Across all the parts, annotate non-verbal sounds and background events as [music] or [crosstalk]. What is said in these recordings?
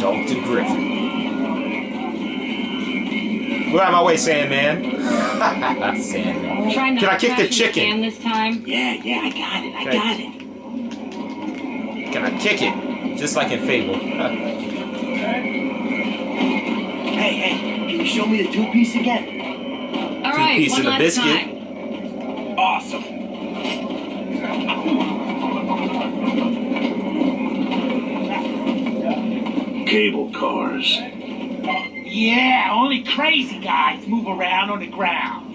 Dr. Griffin. Get out of my way, Sandman. Sandman. Try not Can I kick the chicken? This time? Yeah, yeah, I got it. I Okay. got it. Can I kick it? Just like in Fable. [laughs] Hey, hey, can you show me the two piece again? All Two right, piece one of the biscuit. time. Awesome. Cable cars. Yeah, only crazy guys move around on the ground.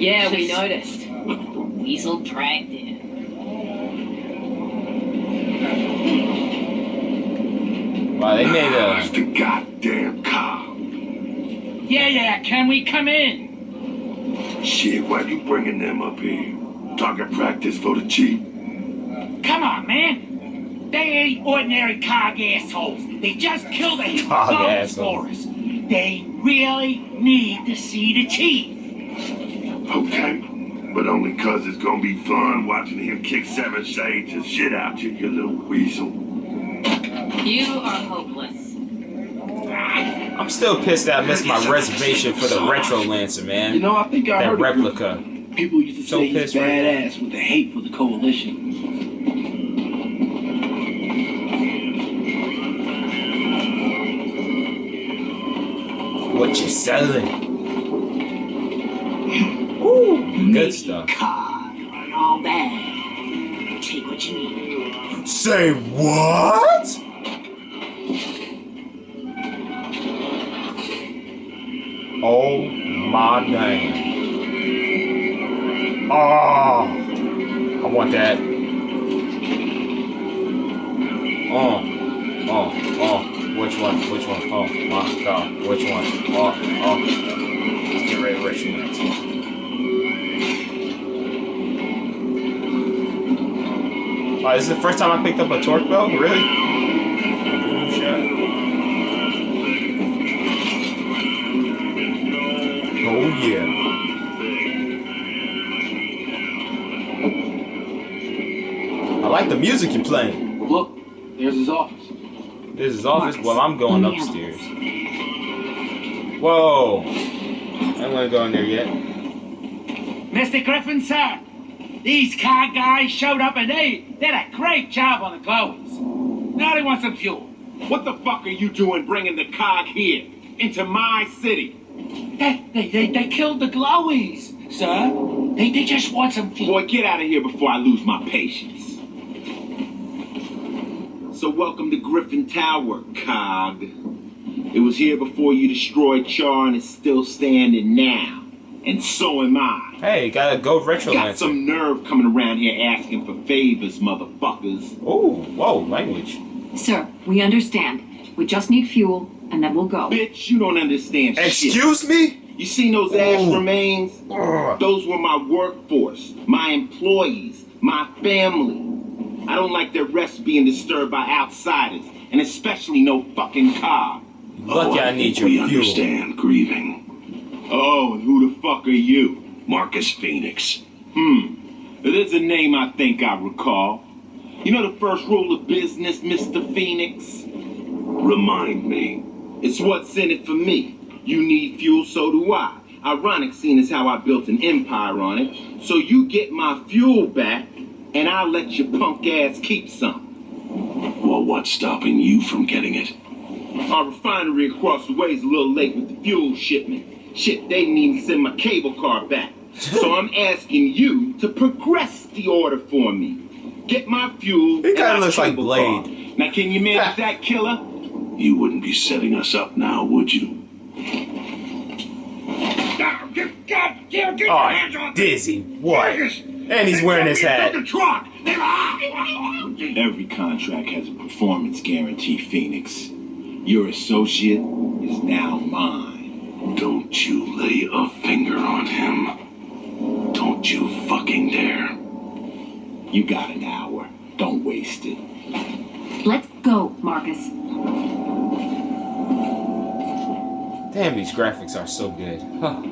Yeah, we noticed. Weasel dragged in. Wow, they made It's a. the goddamn car. Yeah, yeah, can we come in? Shit, why you bringing them up here? Target practice for the chief. Come on, man. They ain't ordinary cog assholes. They just killed a heap of Cog bombs for us. They really need to see the chief. Okay. But only cause it's gonna be fun watching him kick seven shades of shit out you, you little weasel. You are hopeless. I'm still pissed that I missed my reservation for the Retro Lancer, man. You know, I think I that heard a replica. people used to So say he's pissed right badass with the hate for the coalition. What you selling? Ooh, good stuff. Cog and all that. Take what you need. Say what? Oh my name. Oh, I want that. Oh, oh, oh. Which one? Which one? Oh my god. Which one? Oh, oh. Let's get ready to Rich Mix. Oh, wow, this is the first time I picked up a torque belt? Really? Shot. Oh yeah. I like the music you're playing. Look, there's his office. This is office. Well, I'm going upstairs. Whoa. I don't want to go in there yet. Mr. Griffin, sir. These car guys showed up and they did a great job on the glowers. Now they want some fuel. What the fuck are you doing bringing the cog here? Into my city? They, they, they, they killed the glowies, sir. They, they just want some fuel. Boy, get out of here before I lose my patience. So welcome to Griffin Tower, cog. It was here before you destroyed Char and it's still standing now. And so am I. Hey, gotta go retro Got some nerve coming around here asking for favors, motherfuckers. Oh, whoa, language. Sir, we understand. We just need fuel, and then we'll go. Bitch, you don't understand shit. Excuse me? You seen those ash remains? Ugh. Those were my workforce, my employees, my family. I don't like their rest being disturbed by outsiders, and especially no fucking car. Lucky oh, I need think we your fuel. understand grieving. Oh, and who the fuck are you? Marcus Fenix. Hmm. There's a name I think I recall. You know the first rule of business, Mr. Fenix? Remind me. It's what's in it for me. You need fuel, so do I. Ironic, seeing as how I built an empire on it. So you get my fuel back, and I'll let your punk ass keep some. Well, what's stopping you from getting it? Our refinery across the way is a little late with the fuel shipment. Shit, they didn't even send my cable car back. So I'm [laughs] asking you to progress the order for me. Get my fuel. He and kinda looks like cable Blade. car. Now, can you manage ah. that, killer? You wouldn't be setting us up now, would you? Now, get, God, get, get your hands Oh, off dizzy. What? Vegas. And he's wearing his hat. built the truck. They- Every contract has a performance guarantee, Fenix. Your associate is now mine. Don't you lay a finger on him. Don't you fucking dare. You got an hour. Don't waste it. Let's go, Marcus. Damn, these graphics are so good. Huh.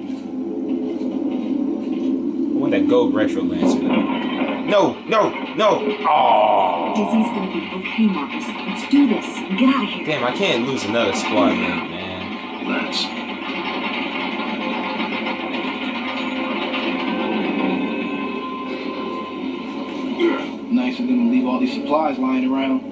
I want that gold retro lancer. though. No, no, no. Oh. Dizzy's gonna be okay, Marcus. Let's do this. get out of here. Damn, I can't lose another squad mate, man. Let's. Nice of them to leave all these supplies lying around.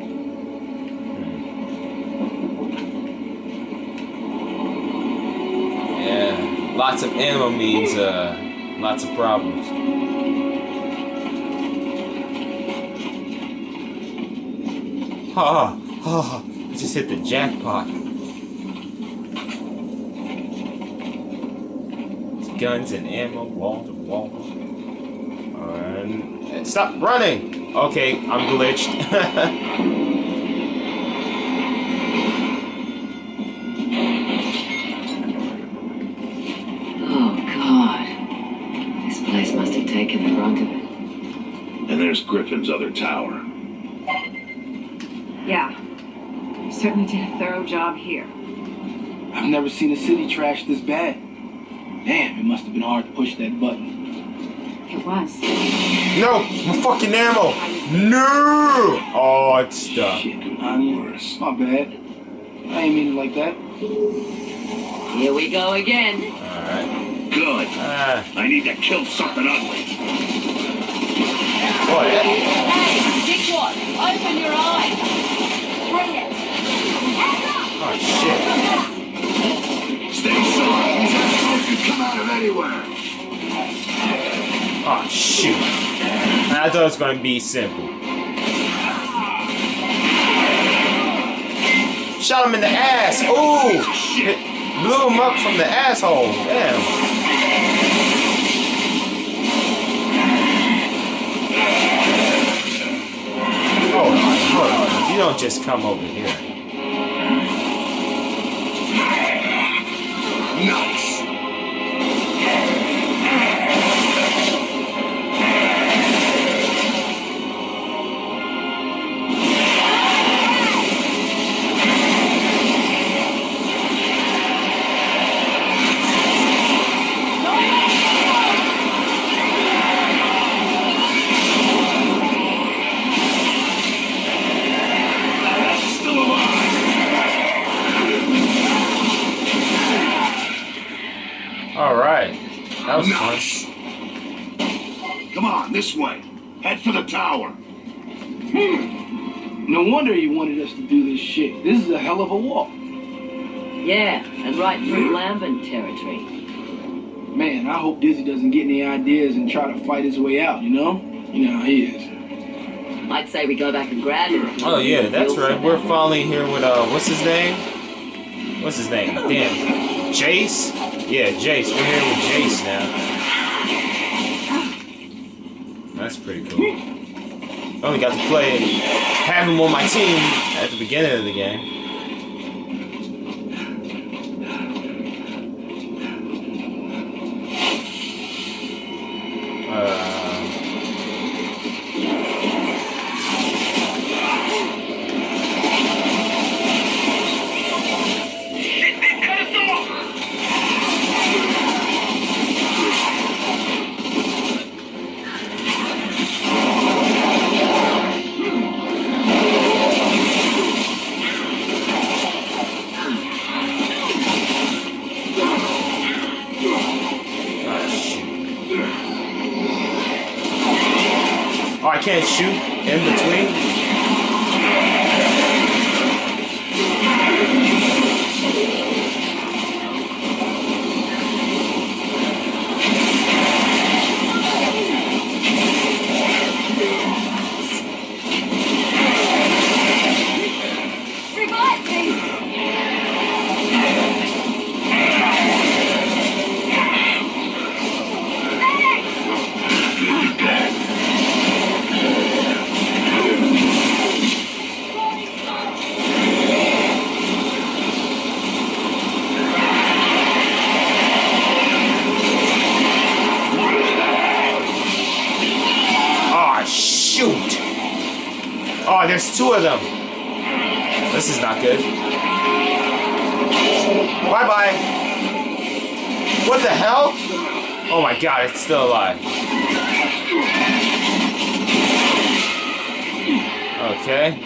Yeah, lots of ammo means uh, lots of problems. Ha ha ha! I just hit the jackpot. Guns and ammo, wall to wall. And stop running. Okay, I'm glitched. [laughs] Griffin's other tower. Yeah. Certainly did a thorough job here. I've never seen a city trash this bad. Damn, it must have been hard to push that button. It was. no, my fucking ammo. No. Oh, it's stuck. Shit, Anya. Worse. My bad. I ain't mean it like that. Here we go again. Alright. Good. Ah, I need to kill something ugly. Hey, Dickwad, open your eyes. Bring it. oh shit. Stay sharp. These assholes can come out of anywhere. Oh shoot. I thought it was gonna be simple. Shot him in the ass. Ooh! Hit, blew him up from the asshole. Damn. You don't just come over here. Nice. That was fun. Come on, this way. Head for the tower. No wonder he wanted us to do this shit. This is a hell of a walk. Yeah, and right through Lambent territory. Man, I hope Dizzy doesn't get any ideas and try to fight his way out, you know? You know how he is. I'd say we go back and grab him. Oh yeah, that's right. We're finally here with uh, what's his name? What's his name? Damn, Jace. Yeah, Jace. We're here with Jace now. That's pretty cool. Oh, I only got to play, have him on my team at the beginning of the game. Shoot Oh, there's two of them. This is not good. Bye bye. What the hell? Oh my god, it's still alive. Okay.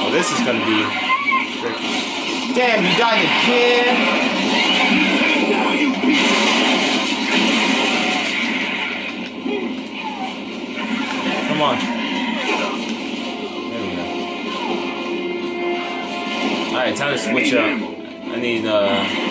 Oh, this is gonna be. Damn, you died again. Switch up. I need, uh...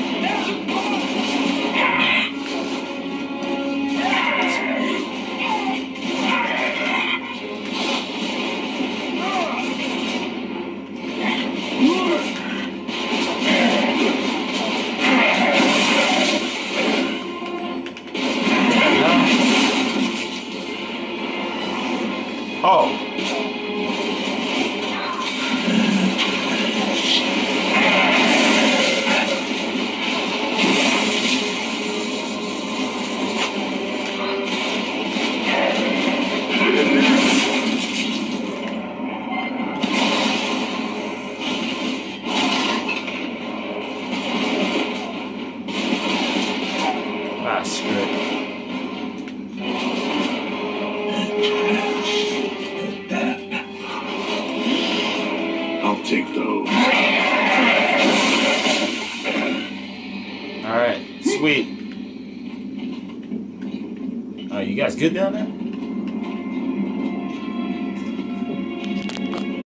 good down there?